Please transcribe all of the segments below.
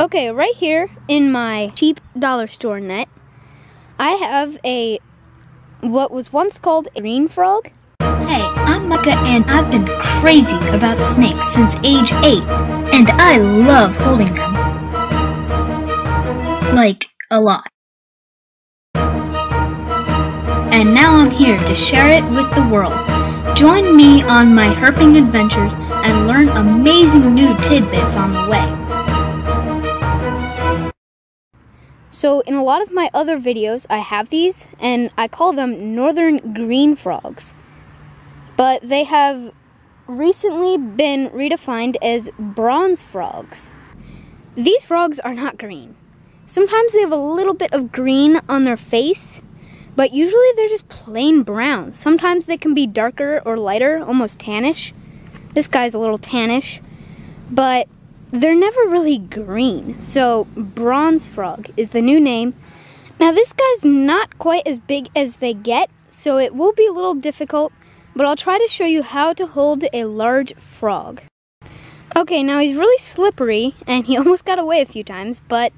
Okay, right here in my cheap dollar store net, I have a what was once called a green frog. Hey, I'm Micah and I've been crazy about snakes since age 8, and I love holding them. Like, a lot. And now I'm here to share it with the world. Join me on my herping adventures and learn amazing new tidbits on the way. So in a lot of my other videos, I have these, and I call them northern green frogs. But they have recently been redefined as bronze frogs. These frogs are not green. Sometimes they have a little bit of green on their face, but usually they're just plain brown. Sometimes they can be darker or lighter, almost tannish. This guy's a little tannish, but they're never really green. So bronze frog is the new name. Now this guy's not quite as big as they get, so it will be a little difficult, but I'll try to show you how to hold a large frog. Okay, now he's really slippery, and he almost got away a few times, but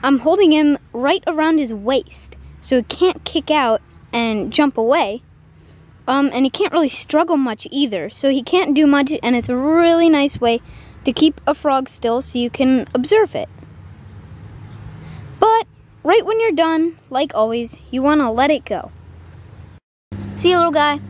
I'm holding him right around his waist, so he can't kick out and jump away. Um, and he can't really struggle much either, so he can't do much, and it's a really nice way to keep a frog still so you can observe it. But right when you're done, like always, you want to let it go. See you, little guy.